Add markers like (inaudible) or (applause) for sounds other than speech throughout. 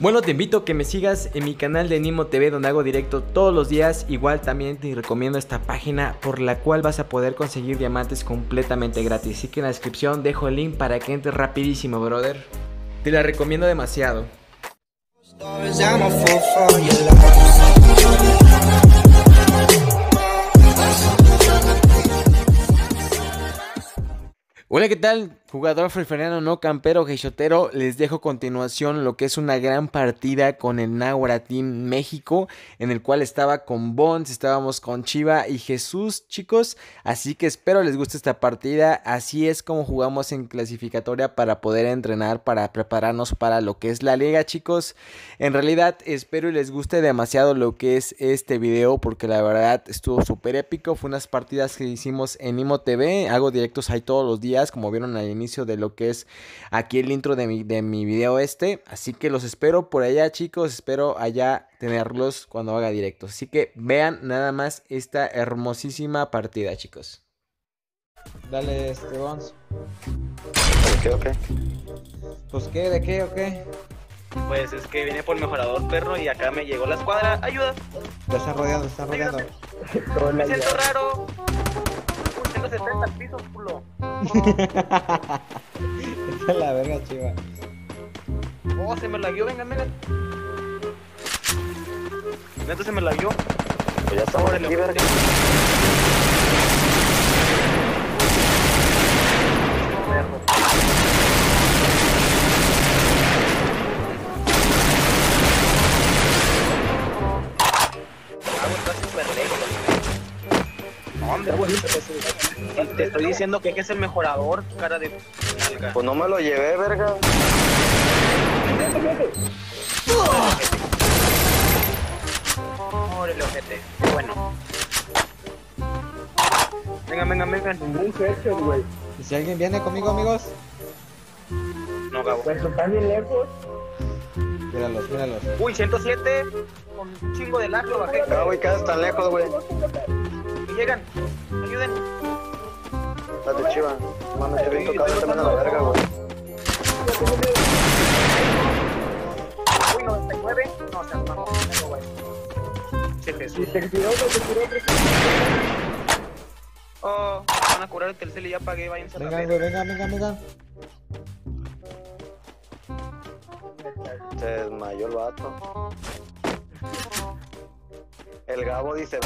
Bueno, te invito a que me sigas en mi canal de Nimo TV donde hago directo todos los días. Igual también te recomiendo esta página por la cual vas a poder conseguir diamantes completamente gratis. Así que en la descripción dejo el link para que entres rapidísimo, brother. Te la recomiendo demasiado. Hola, ¿qué tal? Jugador freferiano no campero geixotero, les dejo a continuación lo que es una gran partida con el Nahuara Team México, en el cual estaba con Bones, estábamos con Chiva y Jesús, chicos. Así que espero les guste esta partida. Así es como jugamos en clasificatoria para poder entrenar, para prepararnos para lo que es la liga, chicos. En realidad, espero y les guste demasiado lo que es este video, porque la verdad estuvo súper épico. Fue unas partidas que hicimos en Imo TV. Hago directos ahí todos los días, como vieron ahí inicio de lo que es aquí el intro de mi, de mi video este. Así que los espero por allá, chicos. Espero allá tenerlos cuando haga directos. Así que vean nada más esta hermosísima partida, chicos. Dale, este, Bons. ¿De qué o qué? Pues qué, de qué o qué. Pues es que vine por el mejorador, perro, y acá me llegó la escuadra. ¡Ayuda! Rodeando, te están rodeando. Me siento raro. 170 al piso, culo. Esta es la verga, chiva. Oh, se me la vio, venga, venga. Neta se me la vio. Pues ya estamos aquí, verga. ¿Dónde, güey? Te estoy diciendo que es el mejorador, cara de. Pues no me lo llevé, verga. Órale, ojete. Bueno. Venga, venga, venga. Ningún headshot, güey. ¿Y si alguien viene conmigo, amigos? No, Gabo. Pues están bien lejos. Míralos, míralos. Uy, 107. Con un chingo de lag lo bajé. Ah, güey, quedas tan lejos, güey. Y llegan. Ayuden. Date, chiva. Mames, te bien tocado también a la verga, güey. Uy, 99. No, se armó. Venga, güey. Y Jesús. te tiró te tiró. Oh, van a curar el tercer y ya pagué. Váyanse a la güey, vengan, vengan, vengan. Se desmayó el vato. El Gabo dice,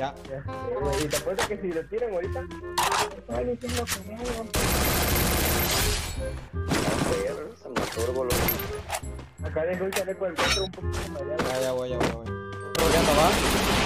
Ya. Ya güey. Y te apuesto que si lo tiran ahorita. Ay, no tengo que "Joder, se mató el boludo. Acá dejo el chaleco del centro un poquito más allá. Ya, ya voy, ya voy, ya voy. Va.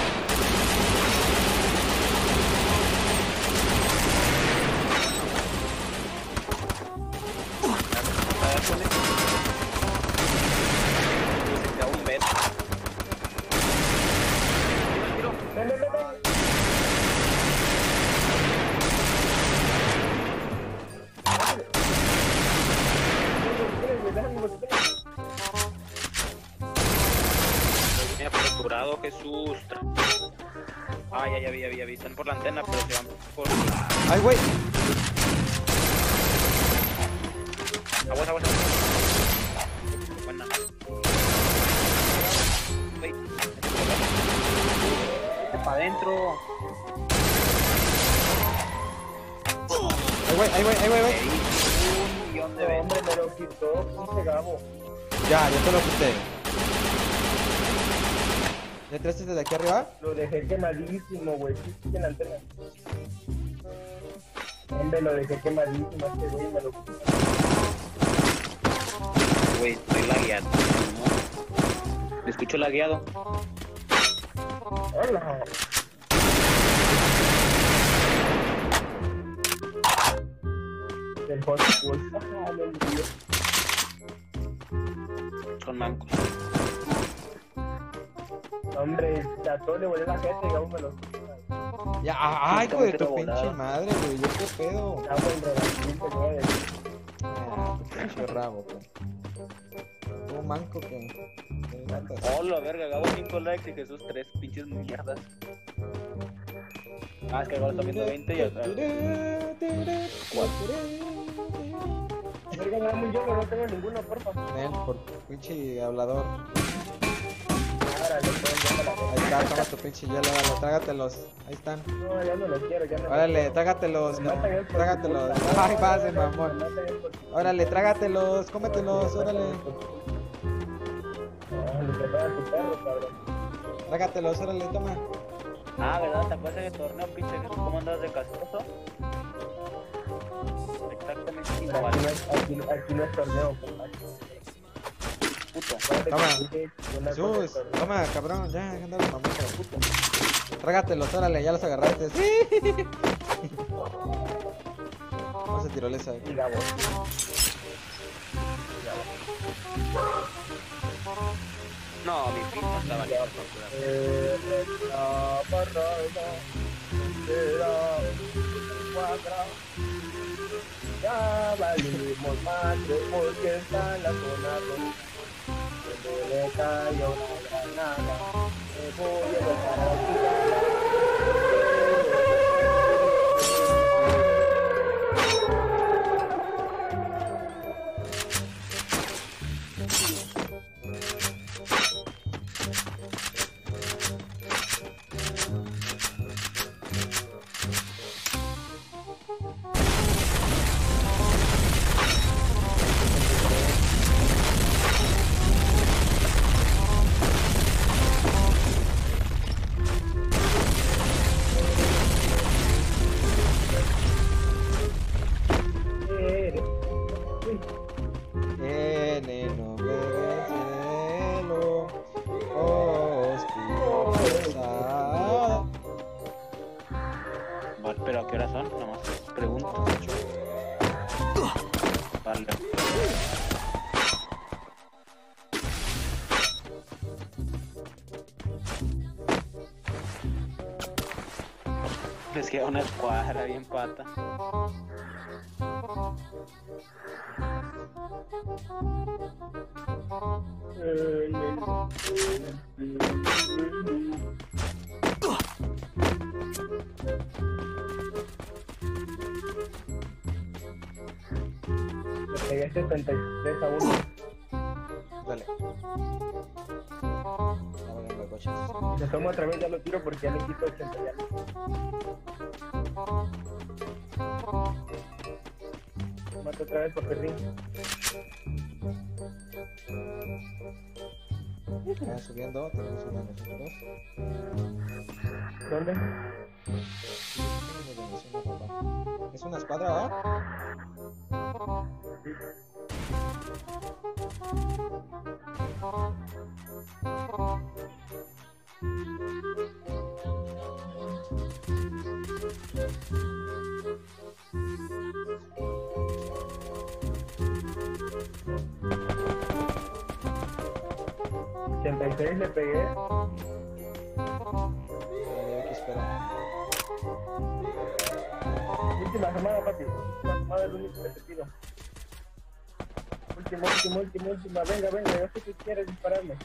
Ah, ya, ya vi, ya vi, ya vi. Están por la antena, pero se van por. ¡Ay, güey! Aguas, aguas, aguas. Buena. Ey, para adentro. ¡Ay, güey, ay, güey, ay, güey, güey! Un millón de hombre, me lo quitó, Gabo. Ya, ya te lo quité. ¿Ya entraste desde aquí arriba? Lo dejé quemadísimo, güey. Sí, sí, en la antena. Hombre, lo dejé quemadísimo. Este güey me lo. Güey, estoy lagueado. ¿Le escucho lagueado? Hola. Del hot no. Son mancos. Hombre, trató de volver la gente y aún me lo Ya, ay, güey, tu Volada. pinche madre, güey, yo qué pedo. Regalito, nueve. Ah, tu pinche rabo, güey. Tú manco que. matas. Oh, verga, Gabo 5 likes y Jesús 3 pinches mierdas. Ah, es que Gabo está viendo 20 y atrás. Verga, dame un hielo, no tengo ninguno, porfa. Nen, por pinche hablador. Ahí está, toma tu pinche hielo, órale, trágatelos. Ahí están. No, ya no los quiero, ya no los Órale, quiero. trágatelos, trágatelos. Ay, de madre, mamón. Órale, trágatelos, cómetelos, órale. Le prepara tu perro, cabrón. Trágatelos, órale, toma. Ah, ¿verdad? ¿Te acuerdas del torneo, pinche? ¿Cómo andas de castroso? Exactamente igual. Aquí no es, aquí, aquí no es torneo, Acuérdate Toma. Jesús, toma, cabrón, ya, anda la mamá, puto. Trágatelos, órale, ya los agarraste. Sí. (laughs) Vamos a tirolesa. Y la voz. No, mi pinta valiendo. Eh, la parrada será cuadra. Ya valimos madre porque está en la zona dos. Se me cayó la granada. Me voy a Les queda una escuadra bien pata. Pegué 73 a 1. Dale. Se toma otra vez ya lo tiro porque ya le quito 80 ya. Otra vez porque ring. Estamos subiendo, tenemos una nosotros. ¿Dónde? Es una escuadra, ¿verdad? ¿86 le pegué? Eh, que. Última semana, papi. Última es lo único que te pido. Última, última, última, última. Venga, venga, yo sé que quieres dispararme.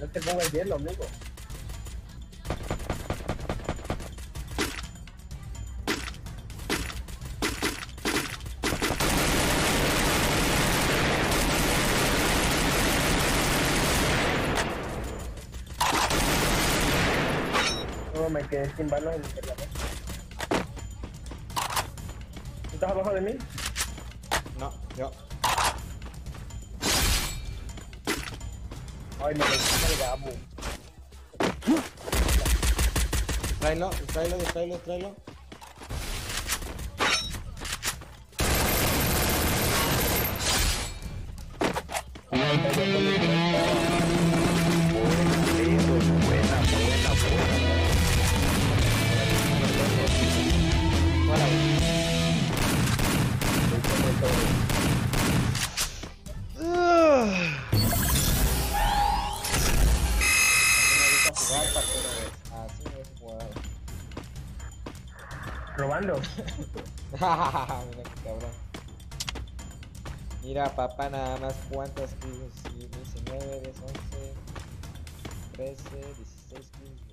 No te pongas hielo, amigo. Quedé sin balas en el cargamento. ¿Tú estás abajo de mí? No, yo. Ay, me lo el gamo. Tráelo, tráelo, tráelo, tráelo. Me gusta Así gusta jugar. Robando. (laughs) Mira qué cabrón. Mira, papá, nada más cuántas kills. 19, 10, 11, 13, 16 kills.